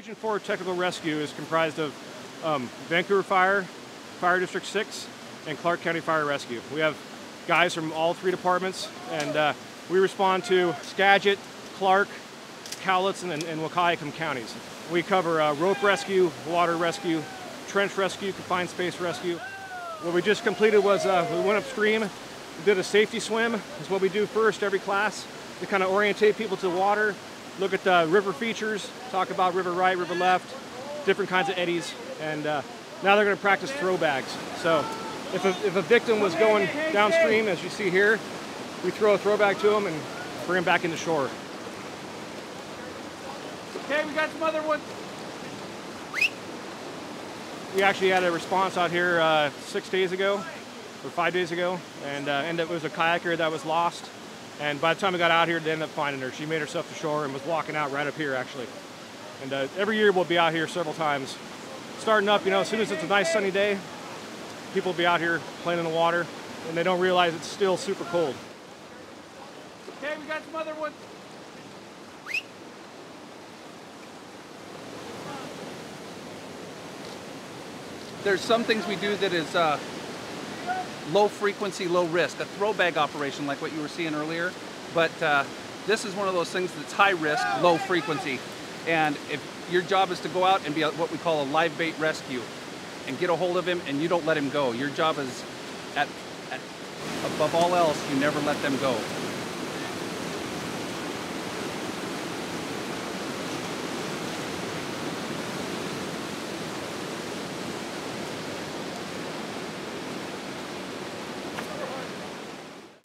Region 4 Technical Rescue is comprised of um, Vancouver Fire, Fire District 6, and Clark County Fire Rescue. We have guys from all three departments, and uh, we respond to Skamania, Clark, Cowlitz, and, and Wahkiakum counties. We cover uh, rope rescue, water rescue, trench rescue, confined space rescue. What we just completed was uh, we went upstream, did a safety swim. Is what we do first every class to kind of orientate people to the water, look at the river features, talk about river right, river left, different kinds of eddies, and uh, now they're going to practice throw bags. So if a, if a victim was going downstream, as you see here, we throw a throw bag to them and bring them back into shore. Okay, we got some other ones. We actually had a response out here uh, six days ago, or five days ago, and, uh, and it was a kayaker that was lost. And by the time we got out here, they ended up finding her. She made herself to shore and was walking out right up here, actually. And uh, every year we'll be out here several times. Starting up, you know, as soon as it's a nice sunny day, people will be out here playing in the water, and they don't realize it's still super cold. Okay, we got some other ones. There's some things we do that is uh, low frequency, low risk, a throw bag operation like what you were seeing earlier. But uh, this is one of those things that's high risk, low frequency. And if your job is to go out and be a, what we call a live bait rescue and get a hold of him and you don't let him go. Your job is at, at above all else, you never let them go.